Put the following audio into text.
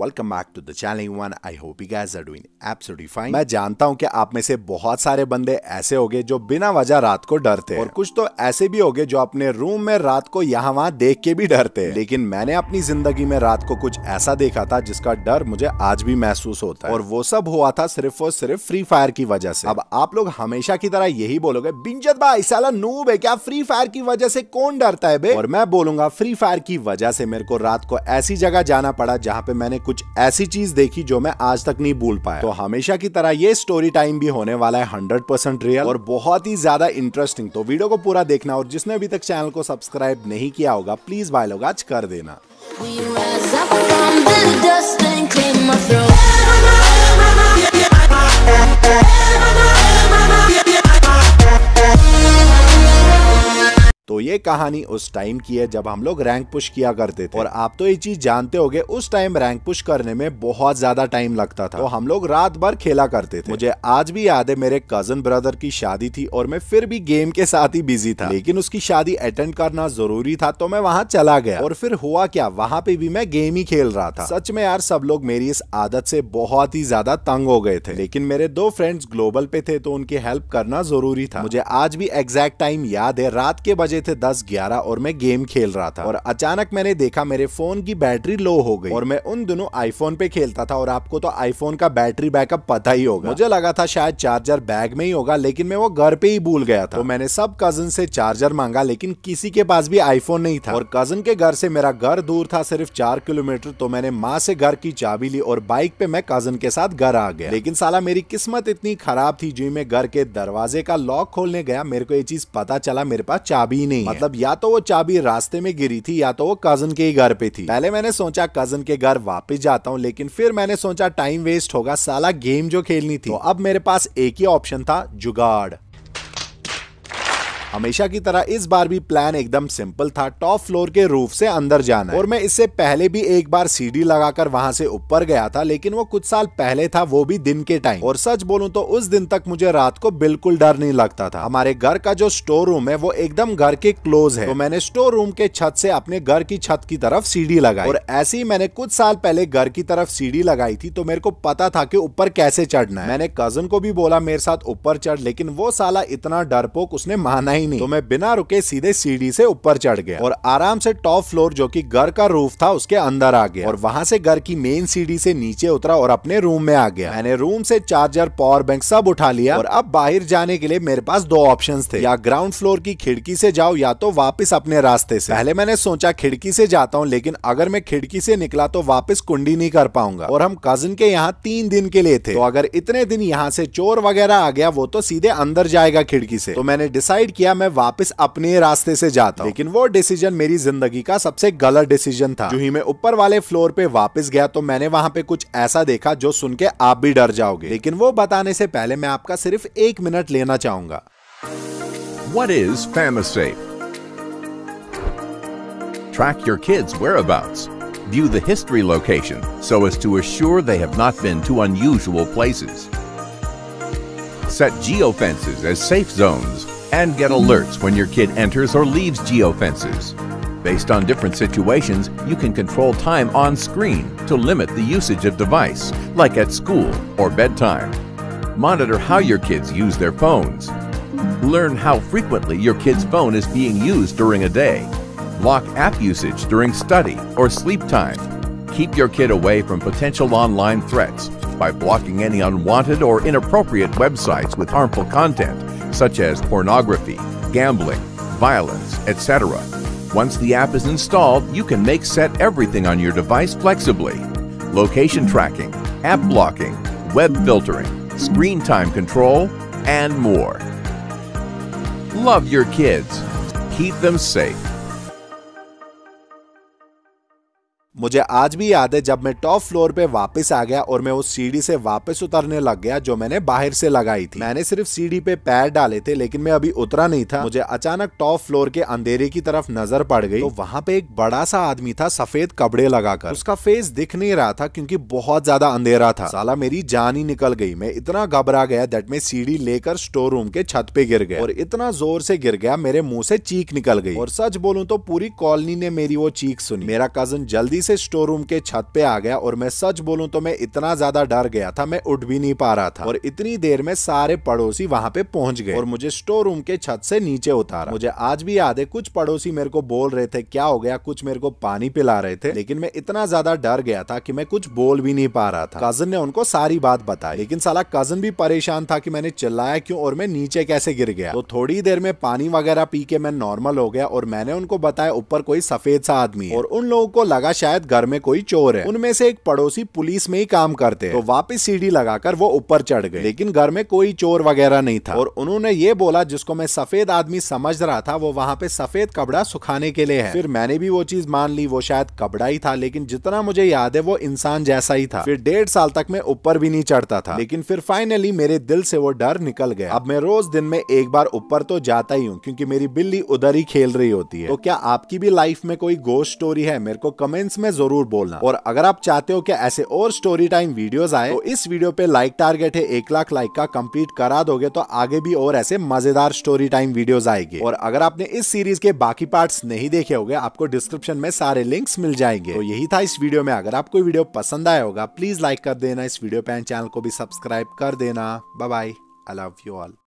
Welcome back to the channel one I hope you guys are doing absolutely fine मैं जानता हूँ कि आप में से बहुत सारे बंदे ऐसे होंगे जो बिना वजह रात को डरते हैं। और कुछ तो ऐसे भी होंगे जो अपने रूम में रात को यहाँ वहाँ देख के भी डरते हैं। लेकिन मैंने अपनी ज़िंदगी में रात को कुछ ऐसा देखा था जिसका डर मुझे आज भी महसूस होता है। और वो सब हुआ था सिर्फ़ और सिर्फ़ फ्री फायर की वजह से। अब आप लोग हमेशा की तरह यही बोलोगे, बिंजत भाई, साला नूब है क्या? फ्री फायर की वजह से कौन डरता है बे? और मैं बोलूँगा फ्री फायर की वजह से मेरे को रात को ऐसी जगह जाना पड़ा जहाँ पे मैंने कुछ ऐसी चीज़ देखी जो मैं आज तक नहीं भूल पाया। तो हमेशा की तरह ये स्टोरी टाइम भी होने वाला है हंड्रेड परसेंट रियल और बहुत ही ज़्यादा इंटरेस्टिंग तो वीडियो को पूरा देखना और जिसने अभी तक चैनल को सब्सक्राइब नहीं किया होगा प्लीज़ भाई लोग आज कर देना। We rise up from the dust and clean my throat. ये कहानी उस टाइम की है जब हम लोग रैंक पुश किया करते थे। और आप तो ये चीज़ जानते होगे, उस टाइम रैंक पुश करने में बहुत ज़्यादा टाइम लगता था। तो हम लोग रात भर खेला करते थे। मुझे आज भी याद है, मेरे कज़न ब्रदर की शादी थी और मैं फिर भी गेम के साथ ही बिज़ी था। लेकिन उसकी शादी अटेंड करना ज़रूरी था तो मैं वहाँ चला गया। और फिर हुआ क्या, वहाँ पे भी मैं गेम ही खेल रहा था। सच में यार, सब लोग मेरी इस आदत से बहुत ही ज़्यादा तंग हो गए थे। लेकिन मेरे दो फ्रेंड्स ग्लोबल पे थे तो उनकी हेल्प करना ज़रूरी था। मुझे आज भी एग्जैक्ट टाइम याद है, रात के बजे थे दस ग्यारह और मैं गेम खेल रहा था। और अचानक मैंने देखा मेरे फ़ोन की बैटरी लो हो गई। और मैं उन दोनों आईफोन पे खेलता था। और आपको तो आईफोन का बैटरी बैकअप पता ही होगा। मुझे लगा था शायद चार्जर बैग में ही होगा, लेकिन मैं वो घर पे ही भूल गया था। तो मैंने सब कज़न से चार्जर मांगा, लेकिन किसी के पास भी आईफोन नहीं था। और कज़न के घर से मेरा घर दूर था, सिर्फ़ चार किलोमीटर तो मैंने माँ से घर की चाबी ली और बाइक पे मैं कज़न के साथ घर आ गया। लेकिन साला मेरी किस्मत इतनी खराब थी, जो मैं घर के दरवाजे का लॉक खोलने गया, मेरे को ये चीज़ पता चला, मेरे पास चाबी नहीं मतलब या तो वो चाबी रास्ते में गिरी थी, या तो वो कज़न के ही घर पे थी। पहले मैंने सोचा कज़न के घर वापस जाता हूँ, लेकिन फिर मैंने सोचा टाइम वेस्ट होगा, साला गेम जो खेलनी थी। तो अब मेरे पास एक ही ऑप्शन था, जुगाड़। हमेशा की तरह इस बार भी प्लान एकदम सिंपल था। टॉप फ्लोर के रूफ से अंदर जाना और मैं इससे पहले भी एक बार सीढ़ी लगाकर वहाँ से ऊपर गया था, लेकिन वो कुछ साल पहले था, वो भी दिन के टाइम और सच बोलूँ तो उस दिन तक मुझे रात को बिल्कुल डर नहीं लगता था। हमारे घर का जो स्टोर रूम है, वो एकदम घर के क्लोज है। तो मैंने स्टोर रूम के छत से अपने घर की छत की तरफ़ सीढ़ी लगाई। और ऐसे ही मैंने कुछ साल पहले घर की तरफ़ सीढ़ी लगाई थी तो मेरे को पता था कि ऊपर कैसे चढ़ना है। मैंने कज़न को भी बोला, मेरे साथ ऊपर चढ़। लेकिन वो साला इतना डरपोक उसने माना ही नहीं तो मैं बिना रुके सीधे सीढ़ी से ऊपर चढ़ गया। और आराम से टॉप फ्लोर जो कि घर का रूफ था, उसके अंदर आ गया। और वहाँ से घर की मेन सीढ़ी से नीचे उतरा और अपने रूम में आ गया। मैंने रूम से चार्जर, पावर बैंक सब उठा लिया। और अब बाहर जाने के लिए मेरे पास दो ऑप्शन थे। या ग्राउंड फ्लोर की खिड़की से जाओ, या तो वापस अपने रास्ते से। पहले मैंने सोचा खिड़की से जाता हूँ, लेकिन अगर मैं खिड़की से निकला तो वापस कुंडी नहीं कर पाऊँगा। और हम कजिन के यहाँ तीन दिन के लिए थे। तो अगर इतने दिन यहाँ से चोर वगैरह आ गया, वो तो सीधे अंदर जाएगा खिड़की से। तो मैंने डिसाइड किया मैं वापस अपने रास्ते से जाता लेकिन वो डिसीज़न मेरी ज़िंदगी का सबसे गलत डिसीज़न था जो ही मैं ऊपर वाले फ्लोर पे वापस गया तो मैंने वहाँ पे कुछ ऐसा देखा जो सुन के आप भी डर जाओगे लेकिन वो बताने से पहले मैं आपका सिर्फ़ एक मिनट लेना चाहूँगा What is FamiSafe? Track your kids' whereabouts. View the history location so as to assure they have not been to unusual places. Set geofences as safe zones and get alerts when your kid enters or leaves geofences. Based on different situations, you can control time on screen to limit the usage of device, like at school or bedtime. Monitor how your kids use their phones. Learn how frequently your kid's phone is being used during a day. Block app usage during study or sleep time. Keep your kid away from potential online threats by blocking any unwanted or inappropriate websites with harmful content, such as pornography, gambling, violence, etc. Once the app is installed, you can make set everything on your device flexibly. Location tracking, app blocking, web filtering, screen time control, and more. Love your kids. Keep them safe. मुझे आज भी याद है जब मैं top floor पे वापस आ गया और मैं उस सीढ़ी से वापस उतरने लग गया जो मैंने बाहर से लगाई थी। मैंने सिर्फ़ सीढ़ी पे पैर डाले थे, लेकिन मैं अभी उतरा नहीं था। मुझे अचानक टॉप फ्लोर के अंधेरे की तरफ़ नज़र पड़ गई। तो वहाँ पे एक बड़ा सा आदमी था, सफ़ेद कपड़े लगाकर। उसका फेस दिख नहीं रहा था क्योंकि बहुत ज़्यादा अंधेरा था। साला, मेरी जान ही निकल गई। मैं इतना घबरा गया दैट मैं सीढ़ी लेकर स्टोर रूम के छत पे गिर गया। और इतना ज़ोर से गिर गया, मेरे मुँह से चीख निकल गई। और सच बोलूँ तो पूरी कॉलोनी ने मेरी वो चीख सुनी। मेरा कज़न जल्दी से स्टोर रूम के छत पे आ गया और मैं सच बोलूँ तो मैं इतना ज़्यादा डर गया था, मैं उठ भी नहीं पा रहा था। और इतनी देर में सारे पड़ोसी वहाँ पे पहुँच गए। और मुझे स्टोर रूम के छत से नीचे उतारा। मुझे आज भी याद है, कुछ पड़ोसी मेरे को बोल रहे थे, क्या हो गया? कुछ मेरे को पानी पिला रहे थे। लेकिन मैं इतना ज़्यादा डर गया था कि मैं कुछ बोल भी नहीं पा रहा था। कज़न ने उनको सारी बात बताई। लेकिन साला कज़न भी परेशान था कि मैंने चिल्लाया क्यों और मैं नीचे कैसे गिर गया। तो थोड़ी देर में पानी वगैरह पी के मैं नॉर्मल हो गया और मैंने उनको बताया, ऊपर कोई सफ़ेद सा आदमी और उन लोगों को लगा शायद घर में कोई चोर है। उनमें से एक पड़ोसी पुलिस में ही काम करते हैं। तो वापस सीढ़ी लगाकर वो ऊपर चढ़ गए। लेकिन घर में कोई चोर वगैरह नहीं था। और उन्होंने ये बोला जिसको मैं सफ़ेद आदमी समझ रहा था वो वहाँ पे सफ़ेद कपड़ा सुखाने के लिए है। फिर मैंने भी वो चीज़ मान ली वो शायद कपड़ा ही था लेकिन जितना मुझे याद है वो इंसान जैसा ही था। फिर डेढ़ साल तक मैं ऊपर भी नहीं चढ़ता था। लेकिन फिर फाइनली मेरे दिल से वो डर निकल गया। अब मैं रोज दिन में एक बार ऊपर तो जाता ही हूँ क्योंकि मेरी बिल्ली उधर ही खेल रही होती है। तो क्या आपकी भी लाइफ में कोई गोस्ट स्टोरी है? मेरे को कमेंट्स में ज़रूर बोलना। और अगर आप चाहते हो कि ऐसे और स्टोरी टाइम वीडियोस आए तो इस वीडियो पे लाइक टारगेट है, एक लाख लाइक का कंप्लीट करा दोगे तो आगे भी और ऐसे मज़ेदार स्टोरी टाइम वीडियोस आएँगे। और अगर आपने इस सीरीज़ के बाकी पार्ट्स नहीं देखे होंगे, आपको डिस्क्रिप्शन में सारे लिंक्स मिल जाएँगे। तो यही था इस वीडियो में। अगर आपको वीडियो पसंद आया होगा प्लीज़ लाइक कर देना इस वीडियो पे चैनल को भी सब्सक्राइब कर देना। Bye I love you all